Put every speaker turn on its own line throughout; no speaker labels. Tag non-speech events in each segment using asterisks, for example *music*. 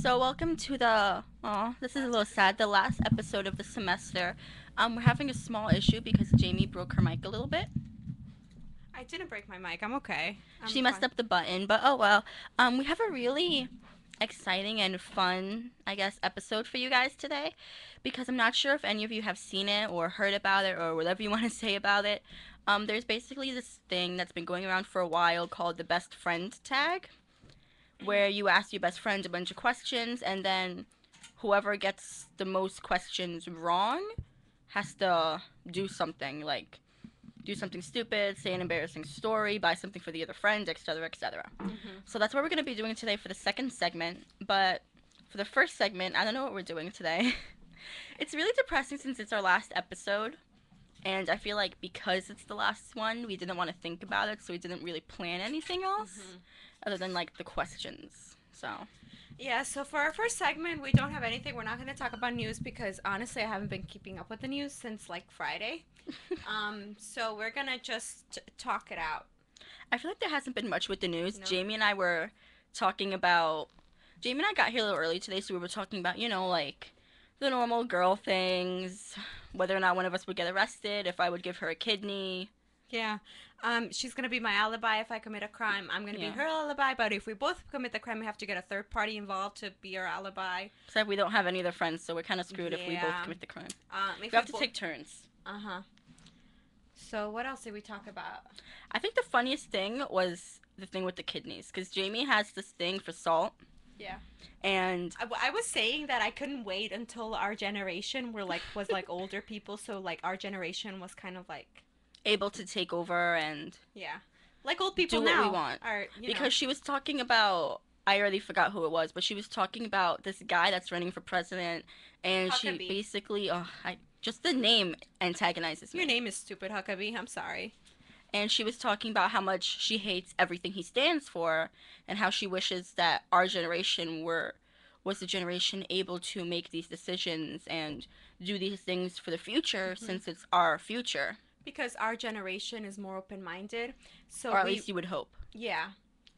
So welcome to the oh, this is a little sad, the last episode of the semester. Um we're having a small issue because Jamie broke her mic a little bit.
I didn't break my mic. I'm okay. I'm
she messed up the button, but oh well. Um we have a really exciting and fun, I guess, episode for you guys today because I'm not sure if any of you have seen it or heard about it or whatever you want to *laughs* say about it. Um there's basically this thing that's been going around for a while called the best friend tag where you ask your best friend a bunch of questions and then whoever gets the most questions wrong has to do something like do something stupid, say an embarrassing story, buy something for the other friend, etc., etc.
Mhm.
So that's what we're going to be doing today for the second segment. But for the first segment, I don't know what we're doing today. *laughs* it's really depressing since it's our last episode. And I feel like because it's the last one, we didn't want to think about it, so we didn't really plan anything else
Mhm.
Other than like the questions. So,
Yeah, so for our first segment, we don't have anything. We're not going to talk about news because honestly, I haven't been keeping up with the news since like Friday. *laughs* Um, so we're going to just talk it out.
I feel like there hasn't been much with the news.
No.
Jamie and I were talking about. Jamie and I got here a little early today, so we were talking about, you know, like the normal girl things, whether or not one of us would get arrested, if I would give her a kidney.
Yeah. Um, she's going to be my alibi if I commit a crime. I'm going to
Yeah.
be her alibi, but if we both commit the crime, we have to get a third party involved to be our alibi.
Except we don't have any other friends, so we're kind of screwed if we both commit the crime.
Um,
We have to take turns.
Uh huh. So what else did we talk about?
I think the funniest thing was the thing with the kidneys, because Jamie has this thing for salt,
Yeah.
and
I, w- I was saying that I couldn't wait until our generation were like was like older people, so like our generation was kind of like
able to take over and
yeah, like old people
Do what we want.
Are,
because
know.
she was talking about I already forgot who it was, but she was talking about this guy that's running for president, and she basically, oh, I just the name antagonizes me.
your name is stupid, Huckabee. I'm sorry.
And she was talking about how much she hates everything he stands for, and how she wishes that our generation were was the generation able to make these decisions and do these things for the future,
Mhm.
since it's our future,
Because our generation is more open minded, so
or at
we
least you would hope.
yeah.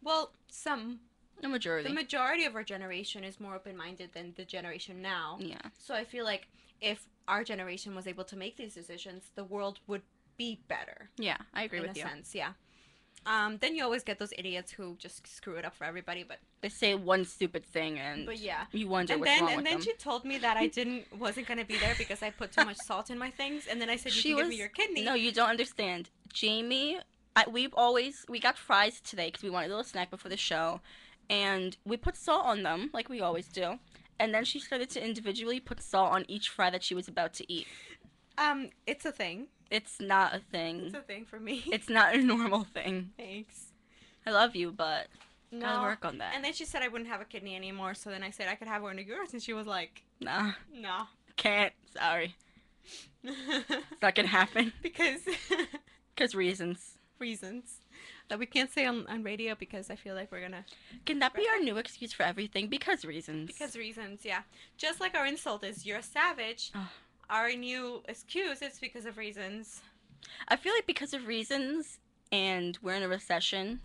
Well, some
The majority.
the majority of our generation is more open minded than the generation now.
yeah.
So I feel like if our generation was able to make these decisions, the world would be better.
Yeah, I agree
in
with
a
you.
sense, yeah. Um, then you always get those idiots who just screw it up for everybody, but
They say one stupid thing and
but yeah.
you wonder
And
what's
then
wrong
and
with
then
them.
she told me that I *laughs* didn't wasn't gonna be there because I put too much salt in my things, and then I said you
She
can give me your kidney.
No, you don't understand. Jamie, I, we've always we got fries today because we wanted a little snack before the show, and we put salt on them like we always do. And then she started to individually put salt on each fry that she was about to eat.
Um, it's a thing.
It's not a thing.
It's a thing for me.
It's not a normal thing. *laughs*
thanks.
I love you, but
No.
gotta work on that.
And then she said I wouldn't have a kidney anymore, so then I said I could have one of yours, and she was like,
nah,
"No."
can't. Sorry, it's not gonna happen. *laughs*
because *laughs*
Cause reasons.
reasons that we can't say on, on radio because I feel like we're gonna
Can that be our new excuse for everything? Because reasons.
because reasons, yeah. Just like our insult is you're a savage.
Ugh.
Our new excuse is because of reasons.
I feel like because of reasons, and we're in a recession,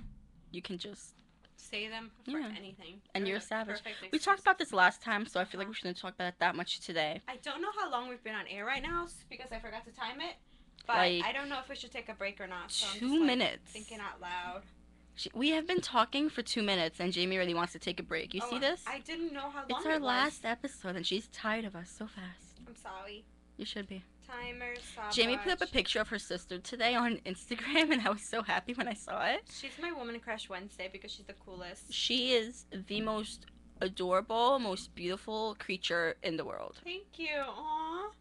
you can just
Say them for
Yeah.
anything.
And
They're
you're a savage. We talked about this last time, so I feel like
Uh-huh.
we shouldn't talk about it that much today.
I don't know how long we've been on air right now because I forgot to time it. But
Like,
I don't know if we should take a break or not. So I'm
Two
like,
minutes.
Thinking out loud.
We have been talking for two minutes, and Jamie really wants to take a break. You
Oh,
see this?
I didn't know how long
It's our
it
last episode, and she's tired of us so fast.
Sorry.
You should be.
Timer, stopwatch.
Jamie put up a picture of her sister today on Instagram, and I was so happy when I saw it.
She's my woman crush Wednesday because she's the coolest.
She is the most adorable, most beautiful creature in the world.
Thank you. Aww.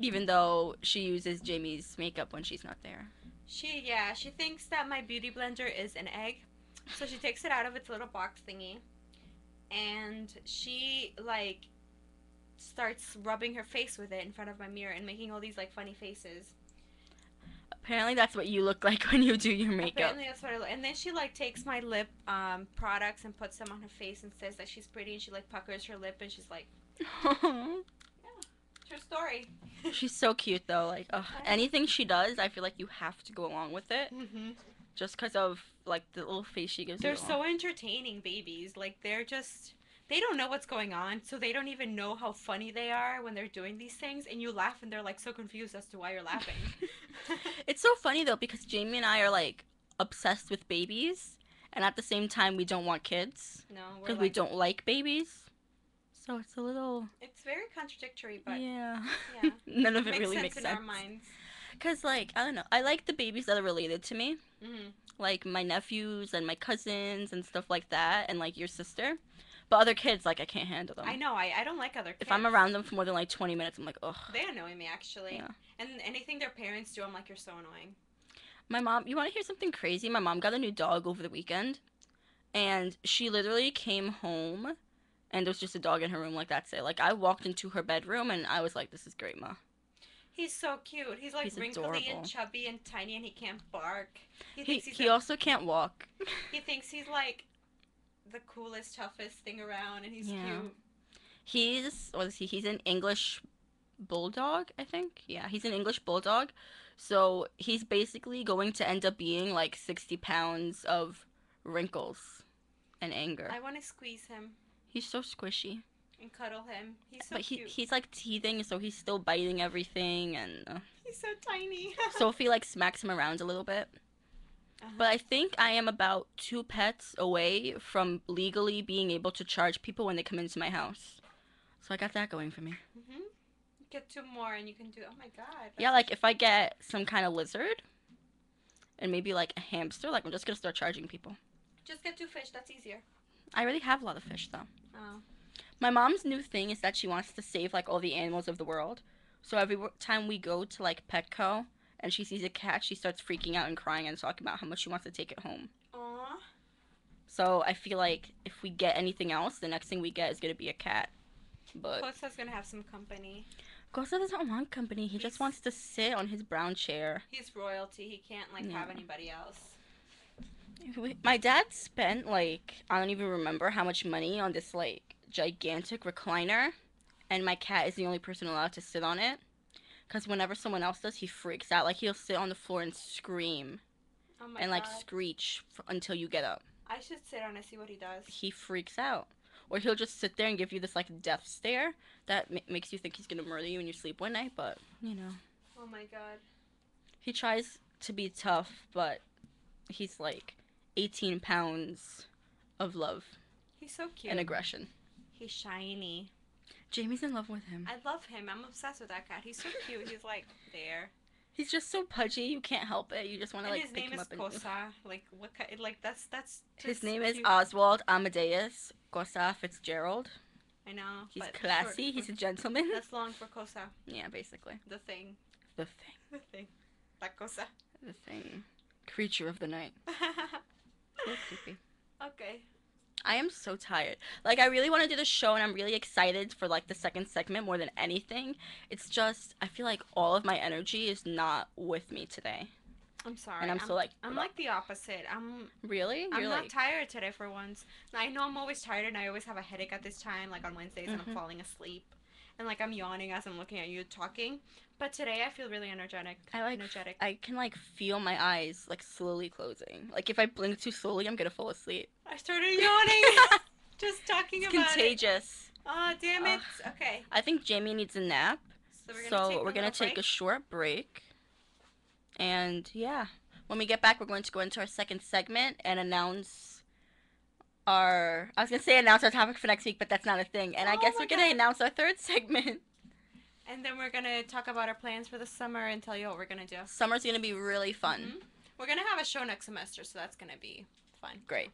Even though she uses Jamie's makeup when she's not there.
She yeah, she thinks that my beauty blender is an egg. So she takes it out of its little box thingy and she like starts rubbing her face with it in front of my mirror and making all these like funny faces.
Apparently, that's what you look like *laughs* when you do your makeup.
Apparently that's what I look. And then she like takes my lip um products and puts them on her face and says that she's pretty and she like puckers her lip and she's like, *laughs* "True story." *laughs*
she's so cute though. Like, ugh, anything she does, I feel like you have to go along with it,
Mhm.
just because of like the little face she gives
They're so entertaining babies. Like they're just they don't know what's going on, so they don't even know how funny they are when they're doing these things, and you laugh and they're like so confused as to why you're laughing. *laughs*
It's so funny though because Jamie and I are like obsessed with babies, and at the same time we don't want kids
no,
because
like,
we don't like babies. So it's a little
It's very contradictory, but
yeah.
yeah. *laughs*
None of it
makes
really
sense
makes
in
sense.
our minds.
Cause like I don't know, I like the babies that are related to me,
hmm
like my nephews and my cousins and stuff like that, and like your sister. But other kids, like I can't handle them.
I know. I, I don't like other kids.
If I'm around them for more than like 20 minutes, I'm like, ugh.
They annoy me actually.
Yeah.
And anything their parents do, I'm like, you're so annoying.
My mom, you want to hear something crazy? My mom got a new dog over the weekend, and she literally came home, and there was just a dog in her room. Like that's it. Like I walked into her bedroom, and I was like, "This is great, ma."
He's so cute. He's like
He's
wrinkly
adorable.
and chubby and tiny, and he can't bark. He
He
he's
he also can't walk.
he thinks he's like the coolest, toughest thing around, and he's
Yeah.
cute.
He's what is he? He's an English bulldog, I think. Yeah, he's an English bulldog. So he's basically going to end up being like 60 pounds of wrinkles and anger.
I want to squeeze him
He's so squishy.
and cuddle him. He's so
but he,
cute.
he's like teething, so he's still biting everything. And uh,
He's so tiny. *laughs*
Sophie like smacks him around a little bit.
Uh-huh.
But I think I am about two pets away from legally being able to charge people when they come into my house. So I got that going for me.
hmm Get two more, and you can do. Oh my god.
Yeah, like if I get some kind of lizard and maybe like a hamster, like I'm just gonna start charging people.
just get two fish. That's easier.
I already have a lot of fish though.
Oh.
My mom's new thing is that she wants to save like all the animals of the world. So every time we go to like Petco and she sees a cat, she starts freaking out and crying and talking about how much she wants to take it home.
Aw.
So I feel like if we get anything else, the next thing we get is gonna be a cat. But
Kosa's gonna have some company.
Gosa doesn't want company. He
He's-
just wants to sit on his brown chair.
He's royalty. He can't like have anybody else.
My dad spent like I don't even remember how much money on this like gigantic recliner, and my cat is the only person allowed to sit on it. Cause whenever someone else does, he freaks out. Like he'll sit on the floor and scream
Oh my
and like
god.
screech f- until you get up.
I should sit on and see what he does.
He freaks out, or he'll just sit there and give you this like death stare that ma- makes you think he's gonna murder you when you sleep one night. But you know,
Oh my god.
he tries to be tough, but he's like 18 pounds of love
He's so cute.
and aggression.
He's shiny.
Jamie's in love with him.
I love him. I'm obsessed with that cat. He's so cute. He's *laughs* like there.
He's just so pudgy. You can't help it. You just want to like
his
pick
name
him
is
up and.
Kosa. *laughs* Like what? Kind, like that's that's.
His name is. Oswald Amadeus Gosa Fitzgerald.
I know.
He's classy.
short
He's a gentleman.
That's long for Kosa.
Yeah, basically.
The thing.
The thing.
The thing. La cosa.
The thing. Creature of the night. *laughs* So creepy.
okay.
I am so tired. Like I really want to do the show and I'm really excited for like the second segment more than anything. It's just I feel like all of my energy is not with me today.
I'm sorry.
And I'm so like
I'm like the opposite. I'm
really?
I'm
You're
not
like
tired today for once. I know I'm always tired and I always have a headache at this time, like on Wednesdays, and
Mhm.
I'm falling asleep. And like I'm yawning as I'm looking at you talking. But today I feel really energetic.
I like
energetic.
I can like feel my eyes like slowly closing. Like if I blink too slowly, I'm gonna fall asleep.
I started yawning *laughs* just talking
It's
about
contagious.
it. Oh damn it. Okay.
I think Jamie needs a nap,
So we're gonna
so
take a
we're gonna take a short break. And yeah, when we get back, we're going to go into our second segment and announce our. I was gonna say announce our topic for next week, but that's not a thing. And I
Oh
guess we're gonna announce our third *laughs* segment.
And then we're gonna talk about our plans for the summer and tell you what we're gonna do.
Summer's gonna be really fun.
Mhm. We're gonna have a show next semester, so that's gonna be fun.
Great.